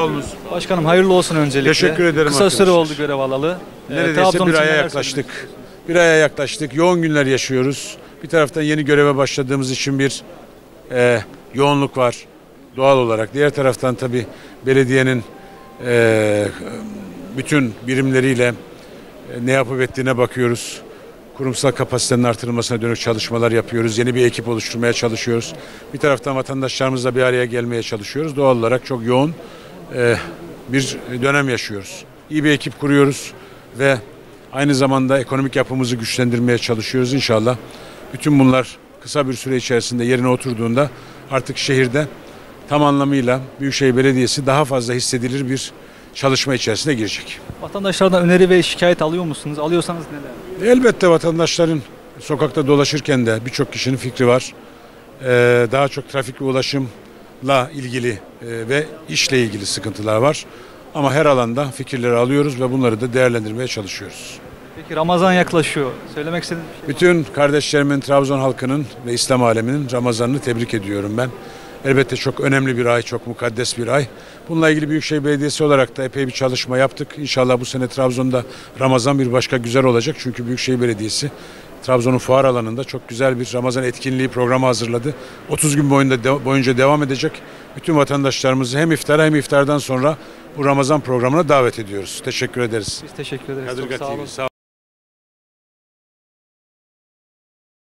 olunuz. Başkanım hayırlı olsun öncelikle. Teşekkür ederim Kısa süre arkadaşlar. oldu görev alalı. Ee, Neredeyse Trabzon bir aya yaklaştık. Bir aya yaklaştık. Yoğun günler yaşıyoruz. Bir taraftan yeni göreve başladığımız için bir e, yoğunluk var doğal olarak. Diğer taraftan tabii belediyenin e, bütün birimleriyle e, ne yapıp ettiğine bakıyoruz. Kurumsal kapasitenin artırılmasına dönük çalışmalar yapıyoruz. Yeni bir ekip oluşturmaya çalışıyoruz. Bir taraftan vatandaşlarımızla bir araya gelmeye çalışıyoruz. Doğal olarak çok yoğun bir dönem yaşıyoruz. İyi bir ekip kuruyoruz ve aynı zamanda ekonomik yapımızı güçlendirmeye çalışıyoruz inşallah. Bütün bunlar kısa bir süre içerisinde yerine oturduğunda artık şehirde tam anlamıyla Büyükşehir Belediyesi daha fazla hissedilir bir çalışma içerisine girecek. Vatandaşlardan öneri ve şikayet alıyor musunuz? Alıyorsanız neler? Elbette vatandaşların sokakta dolaşırken de birçok kişinin fikri var. Ee, daha çok trafik ve ulaşımla ilgili e, ve işle ilgili sıkıntılar var. Ama her alanda fikirleri alıyoruz ve bunları da değerlendirmeye çalışıyoruz. Peki Ramazan yaklaşıyor. Söylemek istediğiniz bir şey Bütün kardeşlerimin, Trabzon halkının ve İslam aleminin Ramazan'ını tebrik ediyorum ben. Elbette çok önemli bir ay, çok mukaddes bir ay. Bununla ilgili Büyükşehir Belediyesi olarak da epey bir çalışma yaptık. İnşallah bu sene Trabzon'da Ramazan bir başka güzel olacak. Çünkü Büyükşehir Belediyesi Trabzon'un fuar alanında çok güzel bir Ramazan etkinliği programı hazırladı. 30 gün boyunca, de- boyunca devam edecek. Bütün vatandaşlarımızı hem iftara hem iftardan sonra bu Ramazan programına davet ediyoruz. Teşekkür ederiz. Biz teşekkür ederiz. Kadir Çok sağ olun. Sağ